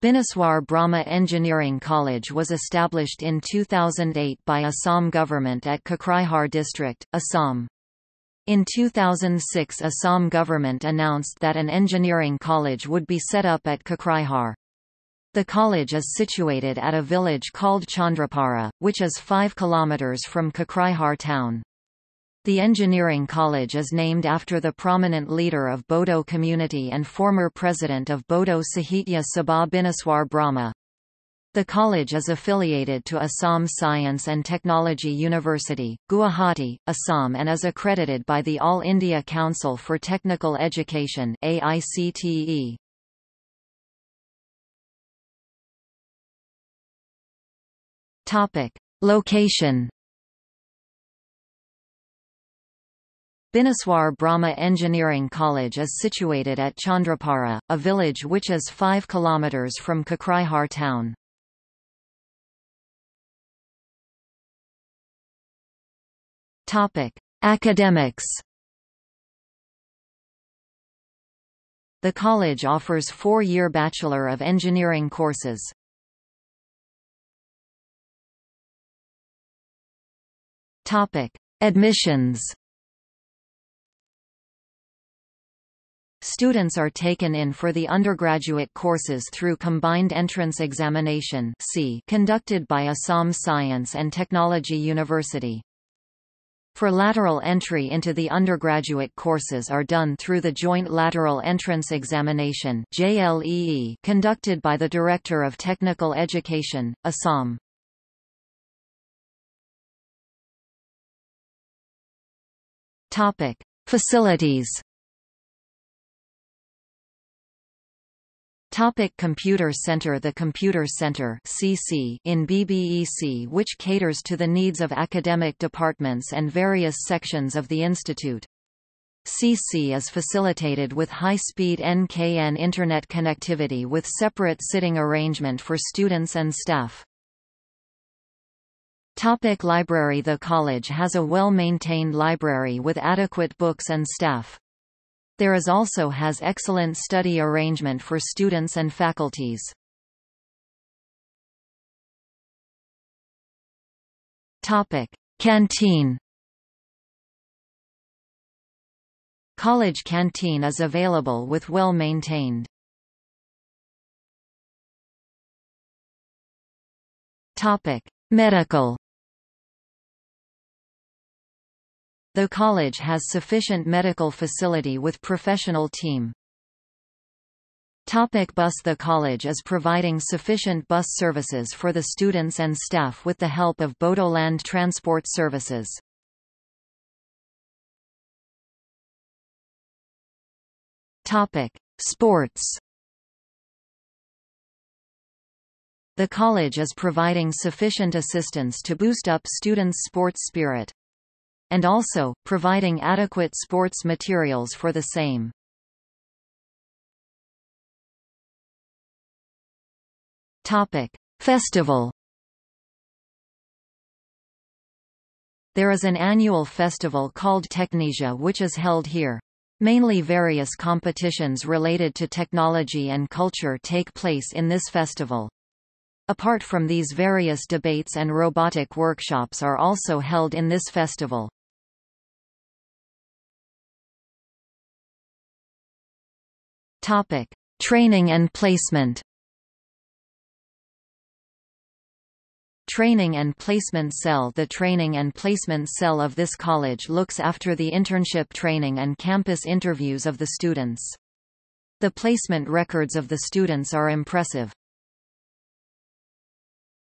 Bineswar Brahma Engineering College was established in 2008 by Assam government at Kokrajhar district, Assam. In 2006 Assam government announced that an engineering college would be set up at Kokrajhar. The college is situated at a village called Chandrapara, which is 5 km from Kokrajhar town. The engineering college is named after the prominent leader of Bodo community and former president of Bodo Sahitya Sabha Bineswar Brahma. The college is affiliated to Assam Science and Technology University, Guwahati, Assam and is accredited by the All India Council for Technical Education AICTE. Topic: Location Bineswar Brahma Engineering College is situated at Chandrapara, a village which is 5 km from Kokrajhar town. Academics The college offers four-year Bachelor of Engineering courses. Admissions Students are taken in for the undergraduate courses through Combined Entrance Examination conducted by Assam Science and Technology University. For lateral entry into the undergraduate courses are done through the Joint Lateral Entrance Examination conducted by the Director of Technical Education, Assam. Facilities Topic Computer Center The Computer Center CC in BBEC which caters to the needs of academic departments and various sections of the institute. CC is facilitated with high-speed NKN Internet connectivity with separate sitting arrangement for students and staff. Topic library The college has a well-maintained library with adequate books and staff. There is also has excellent study arrangement for students and faculties. Topic: Canteen. College canteen is available with well-maintained. Topic: Medical. The college has sufficient medical facility with professional team. Topic bus The college is providing sufficient bus services for the students and staff with the help of Bodoland Transport Services. Topic: Sports. The college is providing sufficient assistance to boost up students' sports spirit and also, providing adequate sports materials for the same. Festival There is an annual festival called Technesia which is held here. Mainly various competitions related to technology and culture take place in this festival. Apart from these various debates and robotic workshops are also held in this festival. Topic: Training and placement. Training and Placement Cell The Training and Placement Cell of this college looks after the internship training and campus interviews of the students. The placement records of the students are impressive.